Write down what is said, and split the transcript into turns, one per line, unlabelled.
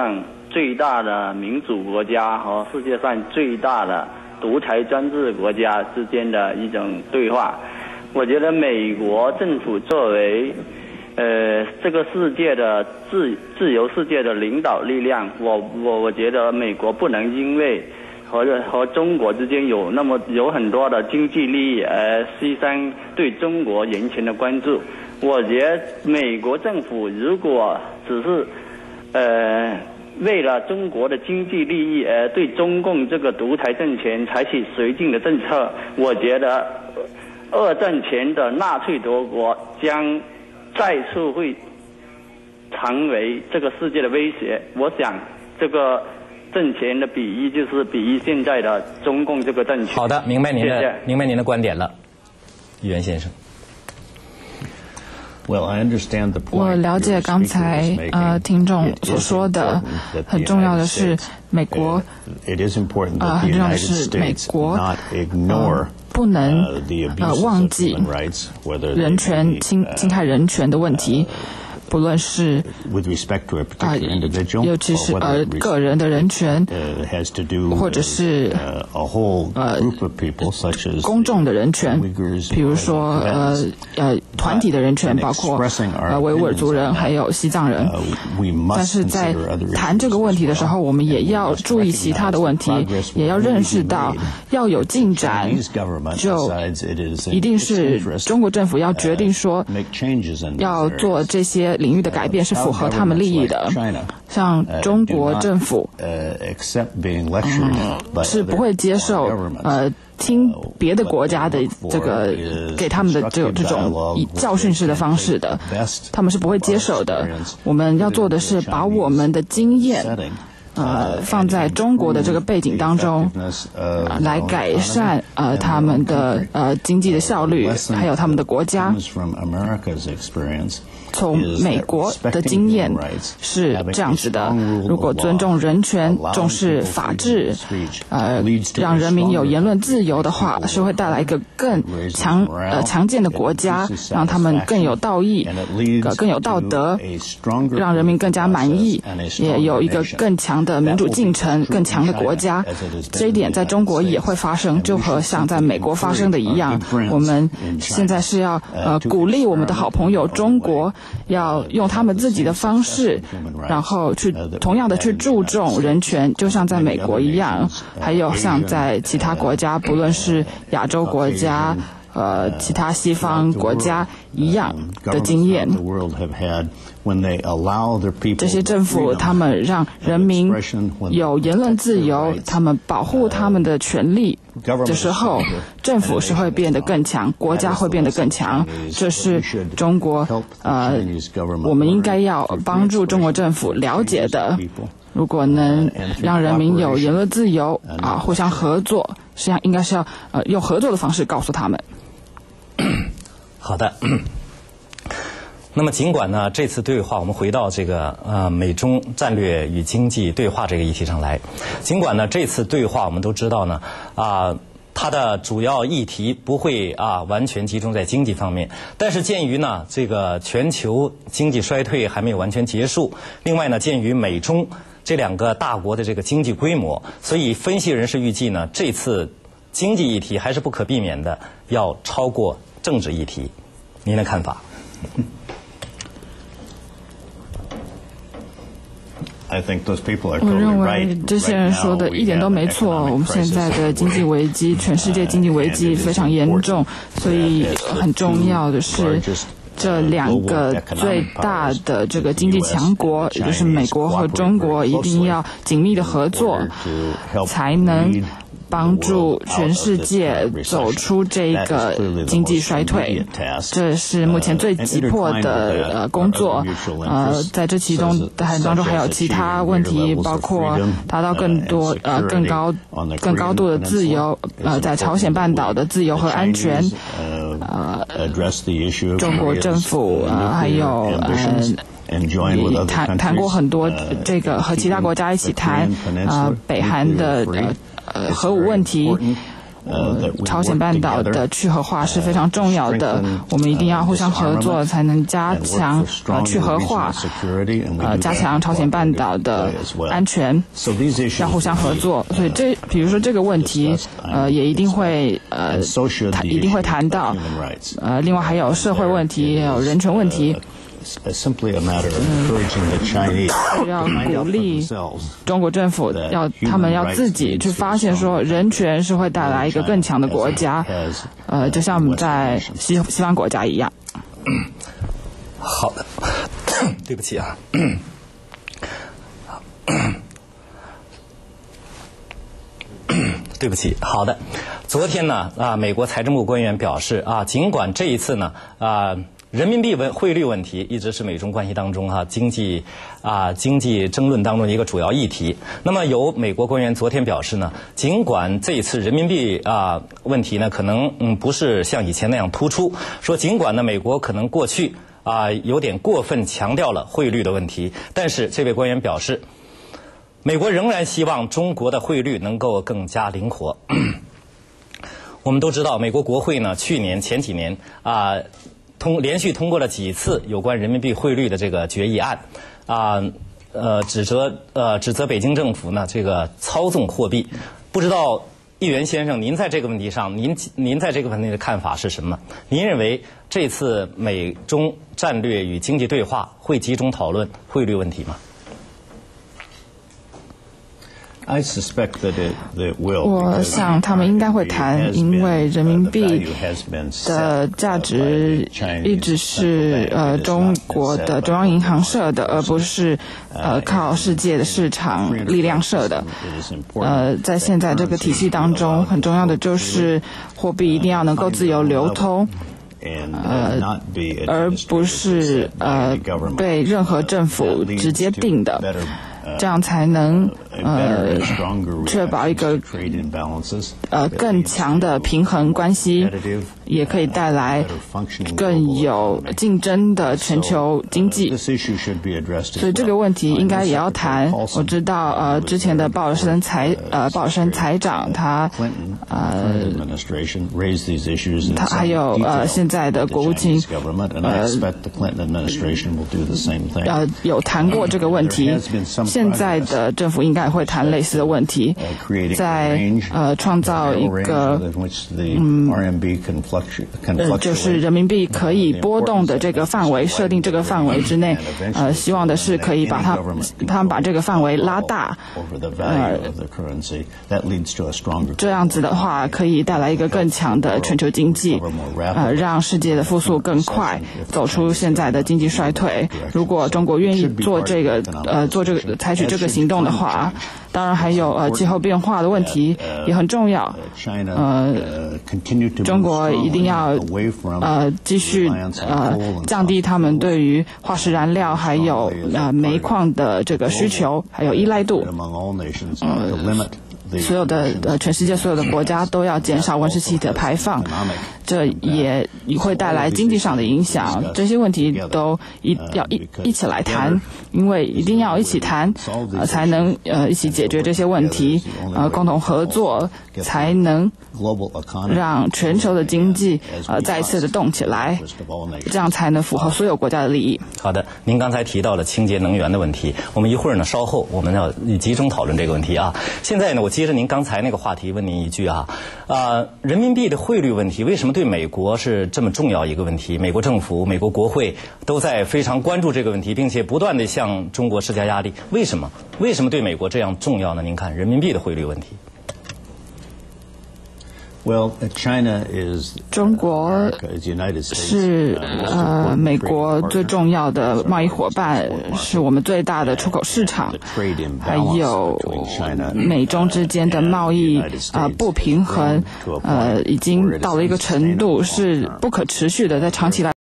上最大的民主国家和世界上最大的独裁专制国家之间的一种对话。我觉得美国政府作为呃这个世界的自自由世界的领导力量，我我我觉得美国不能因为和和中国之间有那么有很多的经济利益而牺牲对中国人权的关注。我觉得美国政府如果只是呃。为了中国的经济利益而对中共这个独裁政权采取绥靖的政策，我觉得二战前的纳粹德国将再次会成为这个世界的威胁。我想，这个政权的比喻就是比喻现在的中共这个政权。
好的，明白您的
谢谢
明白您的观点了，议员先生。
我了解刚才呃听众所说的，很重要的是美国呃很重要的是美国呃不能呃忘记人权侵侵害人权的问题。不论是啊，尤其是呃个人的人权，或者是呃公众的人权，比如说呃呃团体的人权，包括呃维吾尔族人还有西藏人。但是在谈这个问题的时候，我们也要注意其他的问题，也要认识到要有进展，就一定是中国政府要决定说要做这些。领域的改变是符合他们利益的，像中国政府，嗯，是不会接受呃听别的国家的这个给他们的这种这种以教训式的方式的，他们是不会接受的。我们要做的是把我们的经验。呃，放在中国的这个背景当中，来改善呃他们的呃经济的效率，还有他们的国家。从美国的经验是这样子的：如果尊重人权、重视法治，呃，让人民有言论自由的话，是会带来一个更强呃强健的国家，让他们更有道义、更有道德，让人民更加满意，也有一个更强的的民主进程、更强的国家。这一点在中国也会发生，就和像在美国发生的一样。我们现在是要呃鼓励我们的好朋友中国。要用他们自己的方式，然后去同样的去注重人权，就像在美国一样，还有像在其他国家，不论是亚洲国家，呃，其他西方国家一样的经验。这些政府，他们让人民有言论自由，他们保护他们的权利的时候，政府是会变得更强，国家会变得更强。这是中国呃，我们应该要帮助中国政府了解的。如果能让人民有言论自由啊，互相合作，实际上应该是要呃用合作的方式告诉他们。
好的。那么，尽管呢，这次对话我们回到这个呃美中战略与经济对话这个议题上来，尽管呢这次对话我们都知道呢啊它的主要议题不会啊完全集中在经济方面，但是鉴于呢这个全球经济衰退还没有完全结束，另外呢鉴于美中这两个大国的这个经济规模，所以分析人士预计呢这次经济议题还是不可避免的要超过政治议题，您的看法？
我认为这些人说的一点都没错。我们现在的经济危机，全世界经济危机非常严重，所以很重要的是，这两个最大的这个经济强国，也就是美国和中国，一定要紧密的合作，才能。帮助全世界走出这个经济衰退，这是目前最急迫的呃工作。呃，在这其中当中还有其他问题，包括达到更多呃更高更高度的自由，呃，在朝鲜半岛的自由和安全。呃，中国政府呃还有呃谈谈过很多这个和其他国家一起谈呃北韩的呃。呃，核武问题，呃朝鲜半岛的去核化是非常重要的，我们一定要互相合作，才能加强呃去核化，呃加强朝鲜半岛的安全，要互相合作。所以这比如说这个问题，呃也一定会呃谈一定会谈到，呃另外还有社会问题，也有人权问题。要鼓励中国政府，要他们要自己去发现，说人权是会带来一个更强的国家，呃，就像我们在西西方国家一样。
好的，对不起啊。对不起，好的。昨天呢，啊，美国财政部官员表示，啊，尽管这一次呢，啊。人民币问汇率问题一直是美中关系当中哈经济啊经济争论当中的一个主要议题。那么有美国官员昨天表示呢，尽管这一次人民币啊问题呢可能嗯不是像以前那样突出，说尽管呢美国可能过去啊有点过分强调了汇率的问题，但是这位官员表示，美国仍然希望中国的汇率能够更加灵活。我们都知道，美国国会呢去年前几年啊。通连续通过了几次有关人民币汇率的这个决议案，啊，呃，指责呃指责北京政府呢这个操纵货币，不知道议员先生您在这个问题上，您您在这个问题的看法是什么？您认为这次美中战略与经济对话会集中讨论汇率问题吗？
我想他们应该会谈，因为人民币的价值一直是呃中国的中央银行设的，而不是呃靠世界的市场力量设的。呃，在现在这个体系当中，很重要的就是货币一定要能够自由流通，呃，而不是呃被任何政府直接定的。这样才能呃确保一个呃更强的平衡关系，也可以带来更有竞争的全球经济。所以这个问题应该也要谈。我知道呃之前的鲍尔森财呃鲍尔森财长他呃他还有呃现在的国务卿呃呃有谈过这个问题。现在的政府应该会谈类似的问题，在呃创造一个嗯呃就是人民币可以波动的这个范围，设定这个范围之内，呃希望的是可以把它他们把这个范围拉大，呃这样子的话可以带来一个更强的全球经济，呃让世界的复苏更快，走出现在的经济衰退。如果中国愿意做这个呃做这个。采取这个行动的话，当然还有呃气候变化的问题也很重要。呃，中国一定要呃继续呃降低他们对于化石燃料还有呃煤矿的这个需求，还有依赖度。所有的呃，全世界所有的国家都要减少温室气体的排放，这也会带来经济上的影响。这些问题都一要一一起来谈，因为一定要一起谈，呃，才能呃一起解决这些问题，呃，共同合作才能让全球的经济呃再次的动起来，这样才能符合所有国家的利益。
好的，您刚才提到了清洁能源的问题，我们一会儿呢稍后我们要集中讨论这个问题啊。现在呢，我。接着您刚才那个话题，问您一句啊，啊，人民币的汇率问题为什么对美国是这么重要一个问题？美国政府、美国国会都在非常关注这个问题，并且不断的向中国施加压力。为什么？为什么对美国这样重要呢？您看，人民币的汇率问题。
中国是呃美国最重要的贸易伙伴，是我们最大的出口市场。还有美中之间的贸易啊不平衡，呃已经到了一个程度是不可持续的，在长期来。